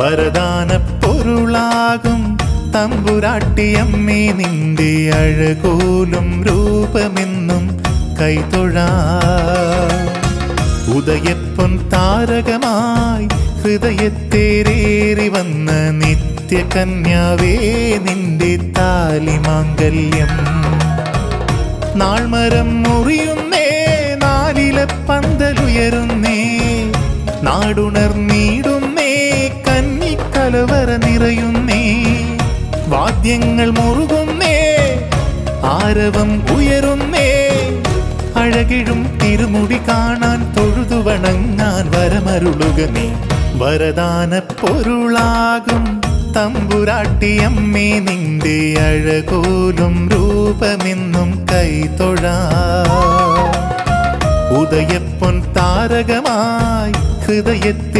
വരദാന പൊരുളാകും തമ്പുരാട്ടിയമ്മേ നിന്റെ അഴകോലും രൂപമെന്നും കൈതൊഴാ. ഉദയപ്പൊൻ താരകമായി ഹൃദയത്തേരേറി വന്ന നിത്യകന്യാവേ നിന്റെ താലി മാംഗല്യം നാൾമരം മുറിയുന്നേ നാലിലെ പന്തലുയരുന്നേ നാടുണർന്നീടുന്നേ കന്നിക്കലവറ നിറയുന്നേ. വാദ്യങ്ങൾ മുറുകുന്നേ. ആരവം ഉയരുന്നേ. അഴകിഴും തിരുമുടി കാണാൻ തൊഴുതു വണങ്ങാൻ വരമരുളുക നീ വരദാന പൊരുളാകും തമ്പുരാട്ടിയമ്മേ നിന്റെ അഴകോലും രൂപമെന്നും കൈതൊഴാ ഉദയപ്പൊൻ താരകമായി ഹൃദയത്തിൽ